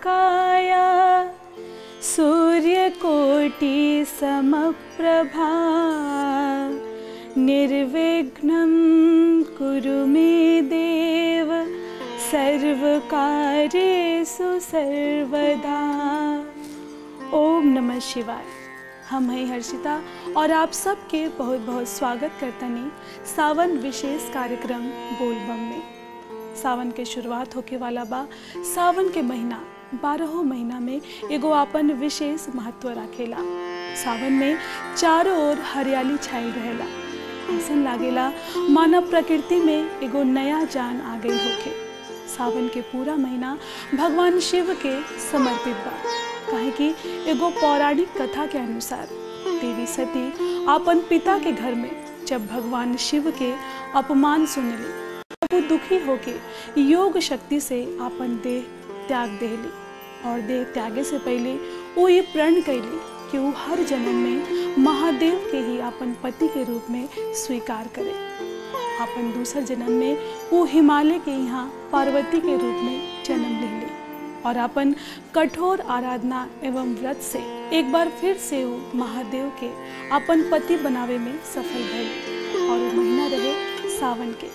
वक्रतुण्ड महाकाया सूर्यकोटि समप्रभा, निर्विघ्नं कुरु मे देव सर्वकार्येषु सर्वदा। ओम नमः शिवाय। हम हैं हर्षिता और आप सबके बहुत बहुत स्वागत करते हैं सावन विशेष कार्यक्रम बोलबम में। सावन के शुरुआत होके वाला बा, सावन के महीना। बारहों महीना में एगो अपन विशेष महत्व रखेला। सावन में चारों ओर हरियाली छाई रहेला। ऐसा लागेला मानव प्रकृति में एगो नया जान आ गई होके सावन के पूरा महीना भगवान शिव के समर्पित बा। काहे कि एगो पौराणिक कथा के अनुसार देवी सती अपन पिता के घर में जब भगवान शिव के अपमान सुनली, तब दुखी होके योग शक्ति से अपन देह त्याग देली और देह त्यागे से पहले वो ये प्रण कैली कि वो हर जन्म में महादेव के ही अपन पति के रूप में स्वीकार करे। अपन दूसर जन्म में वो हिमालय के यहाँ पार्वती के रूप में जन्म ले ली और अपन कठोर आराधना एवं व्रत से एक बार फिर से वो महादेव के अपन पति बनावे में सफल भई और महीना रहे सावन के।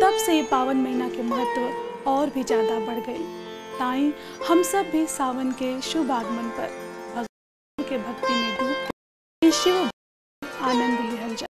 तब से ये पावन महीना के महत्व और भी ज़्यादा बढ़ गई ताई हम सब भी सावन के शुभ आगमन पर भगवान के भक्ति में डूब शिव आनंद